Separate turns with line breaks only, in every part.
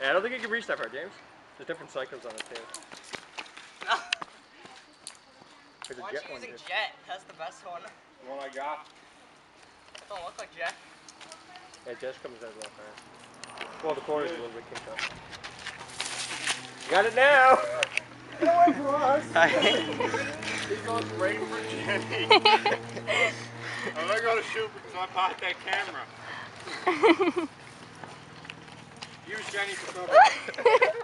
Yeah, I don't think you can reach that far, James. There's different cycles on it too. There's
Why
jet
aren't you using
too.
jet? That's the best one.
The one I got.
Don't look like jet.
Yeah, Jess comes out a little fast. Well, the corner's a little bit kicked up. You got it now! Get away from us!
He goes right for Jenny. I'm not gonna shoot because I bought that camera. Use Jenny for cover.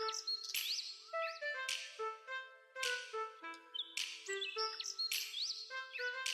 Come on, my friend.
Oh my god, go away!
Nah. What a cheater. James?
Oh my god.
There's it.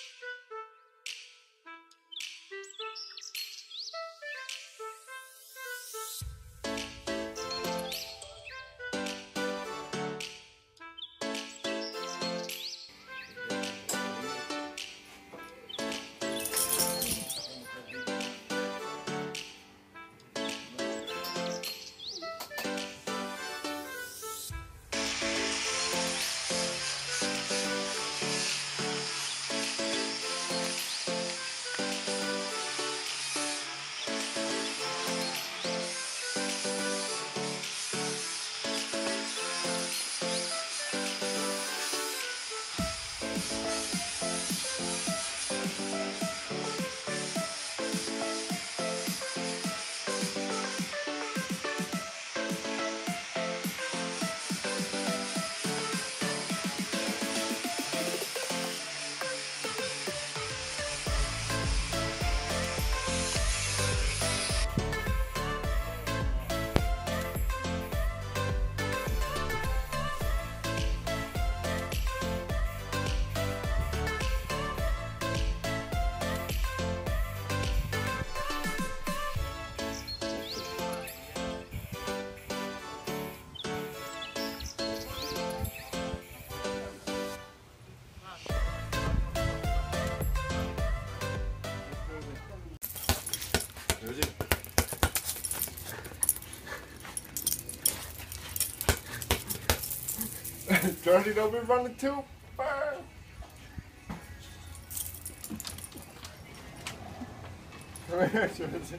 Jersey, don't be running too far. Come here, Georgie.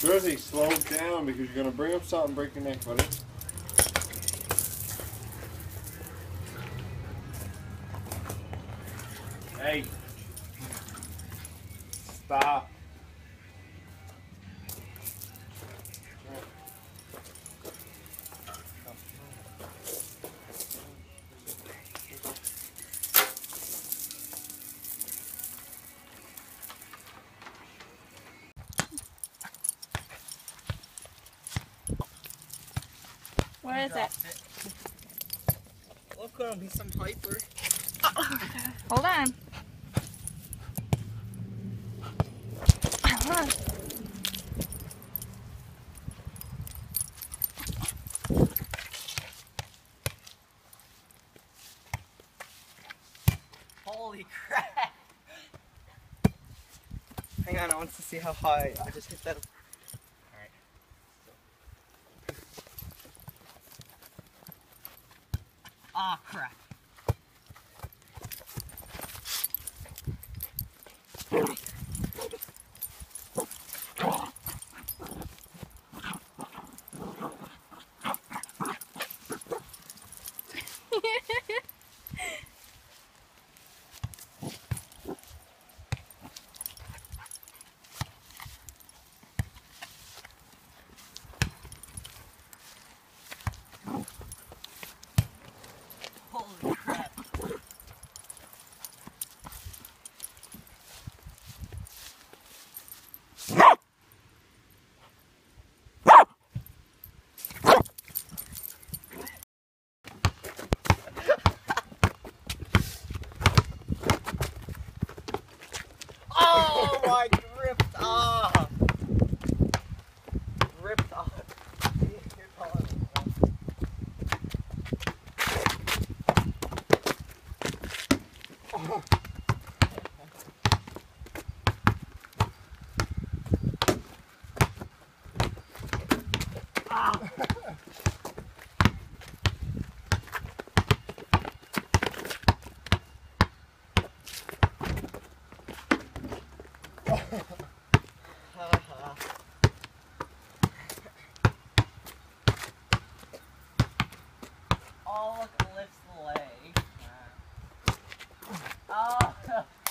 Jersey, slow down because you're gonna bring up something, break your neck, buddy. Hey. Stop.
Where is it?
Look, gonna be some hyper.
Hold on. Hold on.
Holy crap. Hang on, I want to see how high. I just hit that. Ah, it lifts the leg. Oh.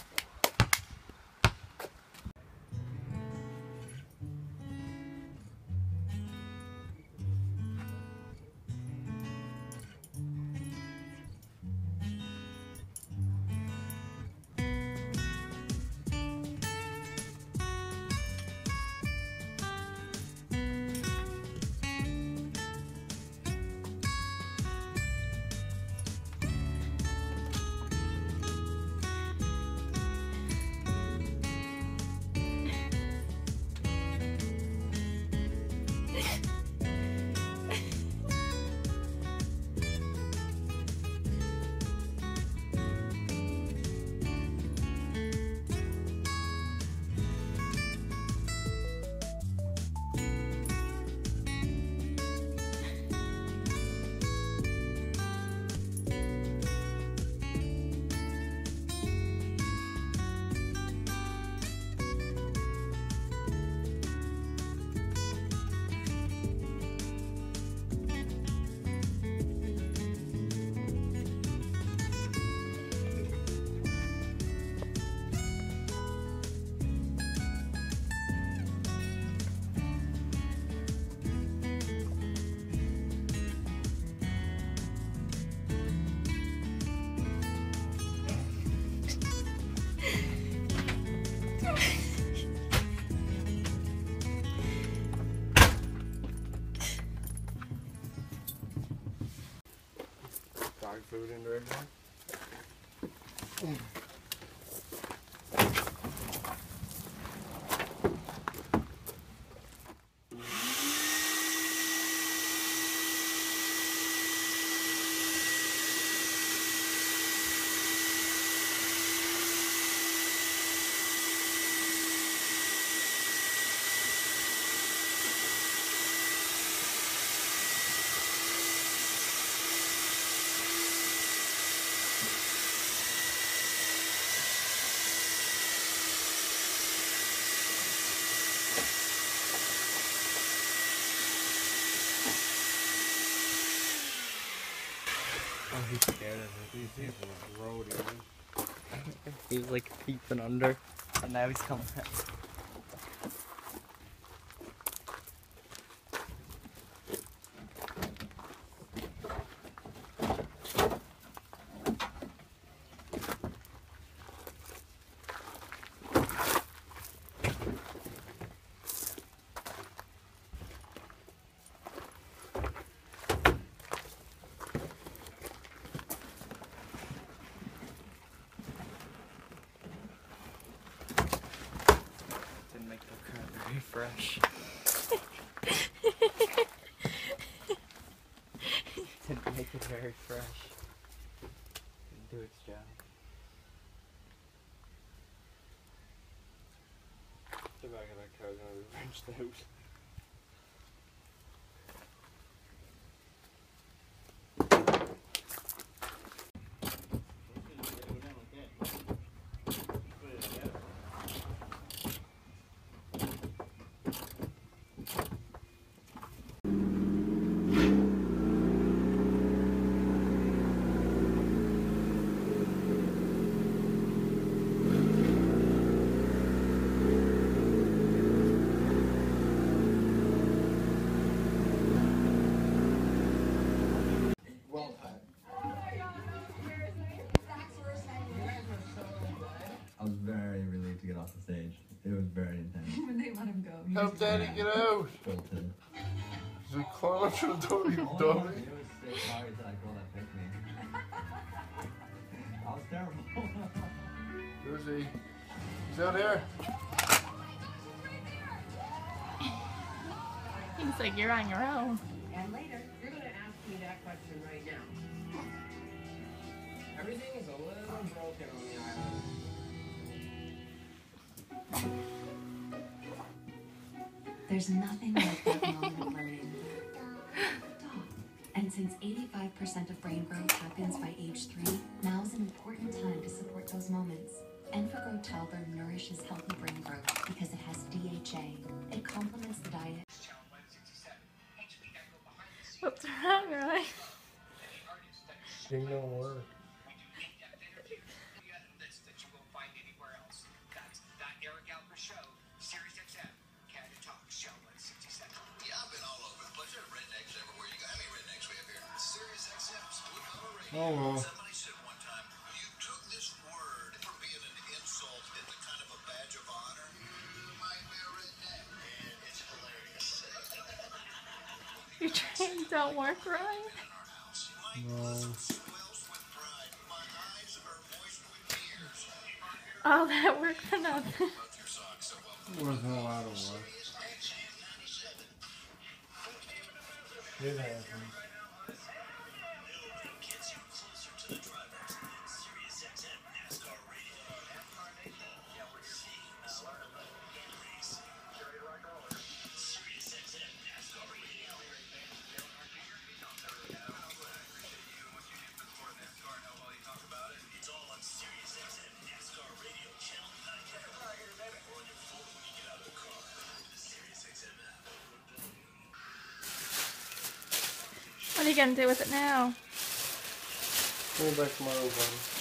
Dog food in there. He's scared of it. He's, he's a roadie. man.
He was like peeping under, and now he's coming out. Didn't make the crab very fresh. Didn't make it very fresh. Didn't do its job.
The back of that car's gonna be wrenched out.
I was very relieved to get off the stage. It was very intense.
when they let him go. he
Help
was-
Daddy get out.
Jolted.
He's like, climb up to the door, you
I
dummy.
wanted do was stay sorry to that girl that picked me. That was terrible.
Where's he? He's out here.
He's like, you're on your own.
And later, you're gonna ask me that question right now.
Everything is a little
broken on the island.
There's nothing like that moment of learning. Dog. And since 85% of brain growth happens by age three, now's an important time to support those moments. Enfagrow Talbert nourishes healthy brain growth because it has DHA. It complements the diet.
What's wrong, Roy?
Ding don't work.
list that you won't find anywhere else. That's that Eric Alper show, Sirius XM, Canada Talk, Show 167.
Yeah, I've been all over the place. There are rednecks everywhere you go. How many rednecks we have here? Sirius XM's Blue Collar Radio.
Oh, well.
Somebody said one time, you took this word from being an insult into kind of a badge of honor. You might be a redneck. And it's hilarious.
Your trains don't work, right?
No.
Swells with pride. My eyes are moist with tears.
All that work for nothing.
Both your socks are well.
Wasn't a lot of work.
It
What are you gonna do with it now?
It back to my old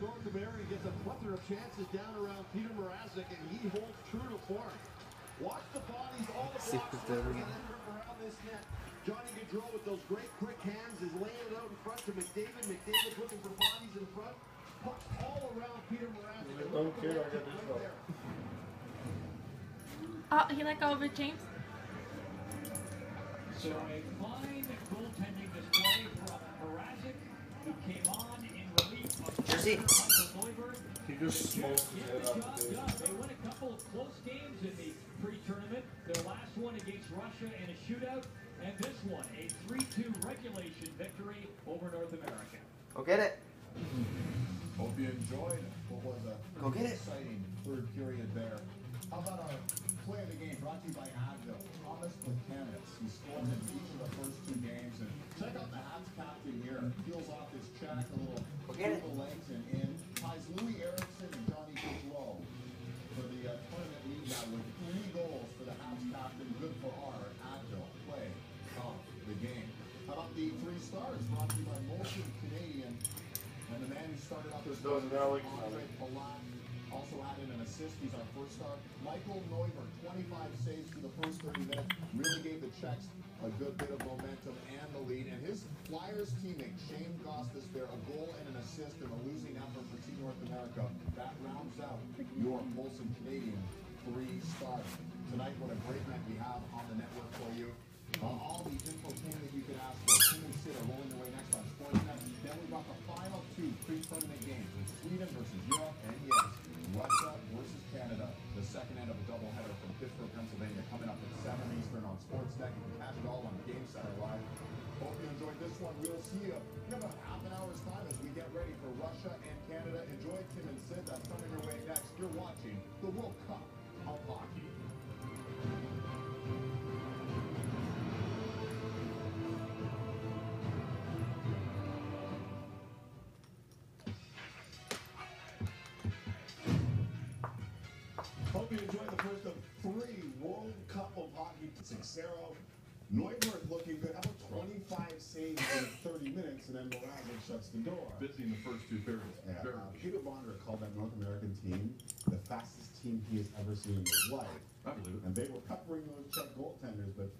goalie, Paul gets a plethora of chances down around Peter Mrazek, and he holds true to form. Watch the bodies, all the
See
blocks
who's there.
flipping and around this net. Johnny Gaudreau with those great quick hands is laying it out in front to McDavid. McDavid looking for bodies in front. Pucks all around Peter Mrazek.
Don't care, I got this
Right
one.
Oh, he let go of it, James.
So a fine goaltending display from Mrazek, who came on in relief of
Jersey.
He just smoked his head
the
off the.
They won a couple of close games in the pre-tournament. Their last one against Russia in a shootout, and this one a 3-2 regulation victory over North America.
Go get it.
Hope you enjoyed what was a
Go get it.
exciting third period there. How about our play of the game brought to you by Advil? Tomas Plekanec. He scored in each of the first two games. And check out the Habs captain here. Peels off his check a little
Go get it.
Ties Loui Eriksson and Johnny Gaudreau for the uh, tournament lead with three goals for the Habs captain. Good for our Advil play of the game. How about the three stars brought to you by Molson Canadian? And the man who started off this
Alex
Andre also added an assist. He's our first star. Michal Neuvirth, 25 saves through the first 30 minutes, really gave the Czechs a good bit of momentum and the lead. And his Flyers teammate, Shane Gostis, there, a goal and an assist in a losing effort for Team North America. That rounds out your Molson Canadian three stars. Tonight, what a great night we have on the network for you. Uh, all the infotainment you could ask for. Sid are rolling away next on Sportsnet. Then we've got the final two pre-tournament games Sweden versus Europe and yes, Russia versus Canada. The second end of a doubleheader from Pittsburgh, Pennsylvania, coming up at 7 Eastern on Sportsnet. You can catch it all on the Game Center Live. Hope you enjoyed this one. We'll see you in about half an hour's time as we get ready for Russia and Canada. Enjoy Tim and Sid. That's coming your way next. You're watching the World Cup Hope you enjoyed the first of three World Cup of Hockey. 6-0. Neuvirth looking good. How about 25 saves in 30 minutes, and then Mrazek shuts the door.
busy in the first two periods.
Yeah, uh. Peter Bonder called that North American team the fastest team he has ever seen in his life.
I believe it.
And they were peppering those Czech goaltenders, but